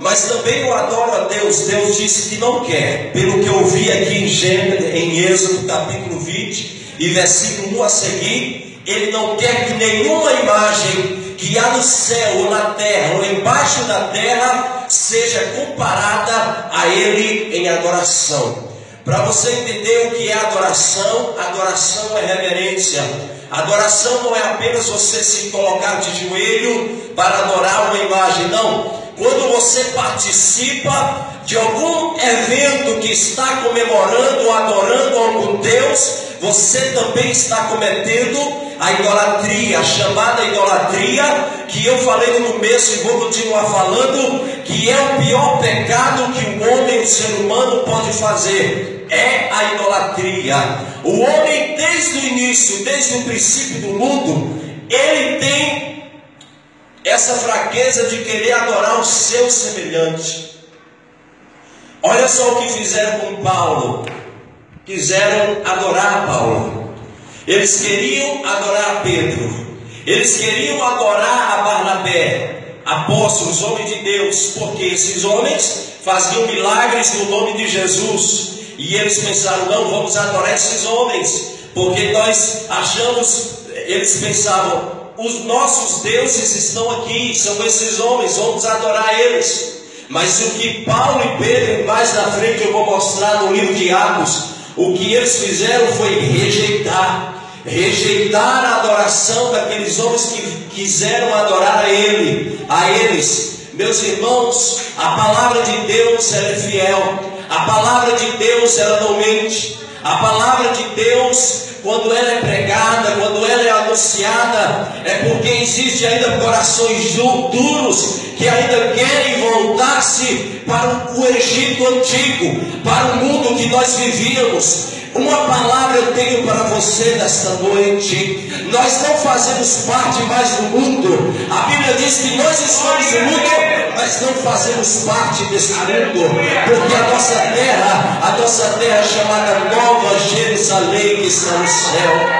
mas também eu adoro a Deus. Deus disse que não quer, pelo que eu vi aqui em, Gênesis, em Êxodo capítulo 20 e versículo 1 a seguir, ele não quer que nenhuma imagem que há no céu ou na terra ou embaixo da terra seja comparada a ele em adoração. Para você entender o que é adoração, adoração é reverência. Adoração não é apenas você se colocar de joelho para adorar uma imagem, não. Quando você participa de algum evento que está comemorando adorando algum Deus, você também está cometendo a idolatria, a chamada idolatria, que eu falei no começo e vou continuar falando, que é o pior pecado que o homem, o ser humano, pode fazer é a idolatria. O homem, desde o início, desde o princípio do mundo, ele tem essa fraqueza de querer adorar o seu semelhante. Olha só o que fizeram com Paulo. Quiseram adorar Paulo. Eles queriam adorar Pedro. Eles queriam adorar a Barnabé, apóstolos, homens de Deus, porque esses homens faziam milagres no nome de Jesus. E eles pensaram: não, vamos adorar esses homens, porque nós achamos, eles pensavam, os nossos deuses estão aqui, são esses homens, vamos adorar eles. Mas o que Paulo e Pedro, mais na frente eu vou mostrar no livro de Atos, o que eles fizeram foi rejeitar, rejeitar a adoração daqueles homens que quiseram adorar a ele, a eles. Meus irmãos, a palavra de Deus é fiel. A palavra de Deus, ela não mente. A palavra de Deus, quando ela é pregada, quando ela é anunciada, é porque existe ainda corações duros que ainda querem voltar-se para o Egito antigo, para o mundo que nós vivíamos. Uma palavra eu tenho para você nesta noite. Nós não fazemos parte mais do mundo. A Bíblia diz que nós estamos no mundo, mas não fazemos parte desse mundo. Porque a nossa terra, a nossa terra chamada Nova Jerusalém que está no céu.